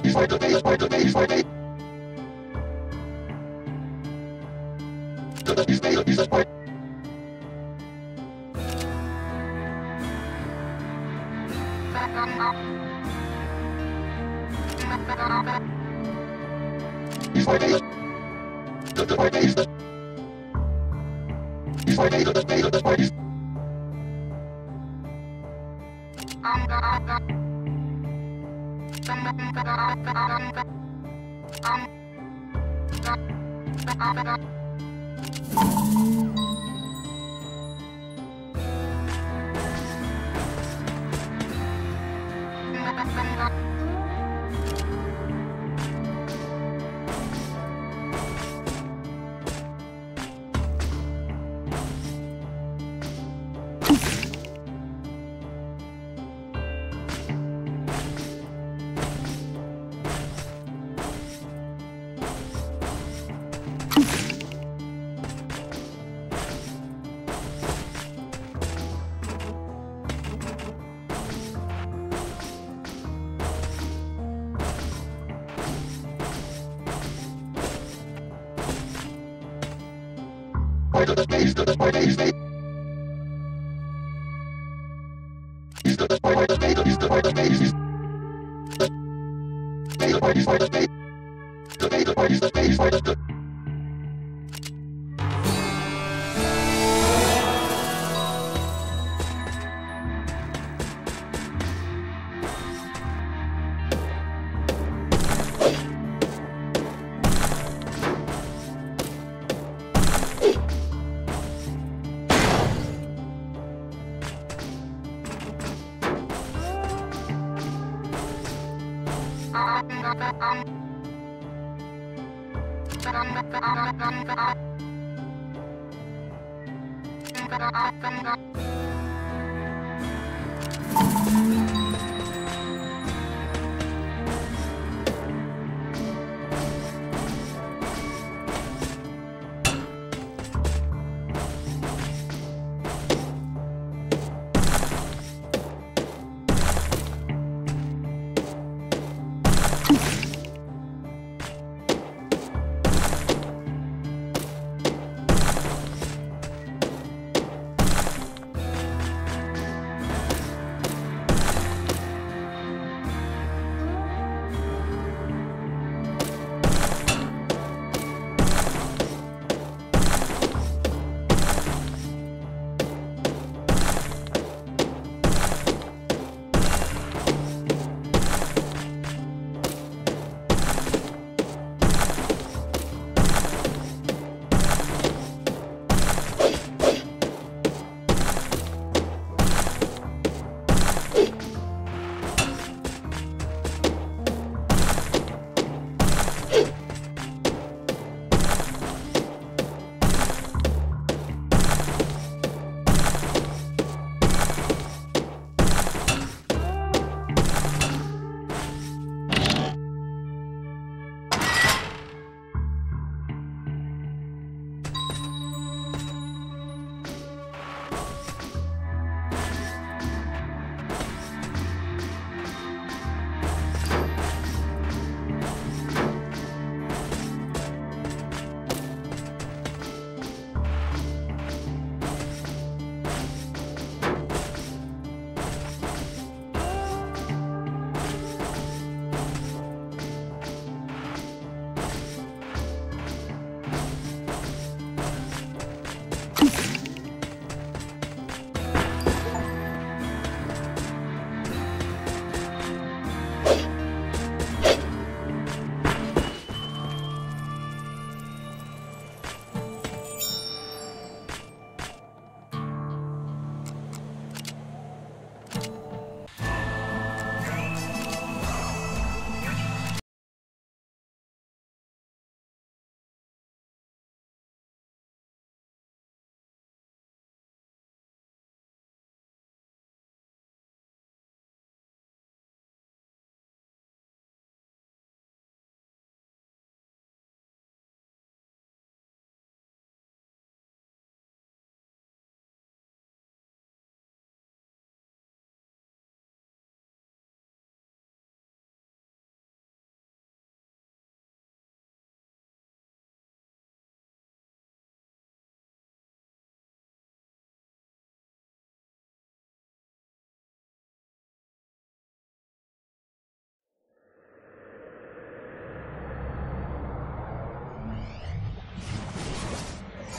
This is spider, the spider, he's the spider, he's the He's the the spider, he's the spider, the spider, he's the spider, the spider, the spider, he's the the spider, the spider, the spider, he's the spider, he's the the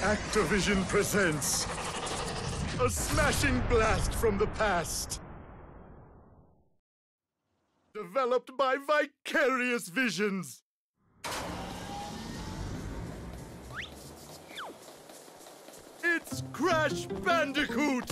Activision presents a smashing blast from the past. Developed by Vicarious Visions. It's Crash Bandicoot!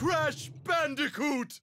Crash Bandicoot!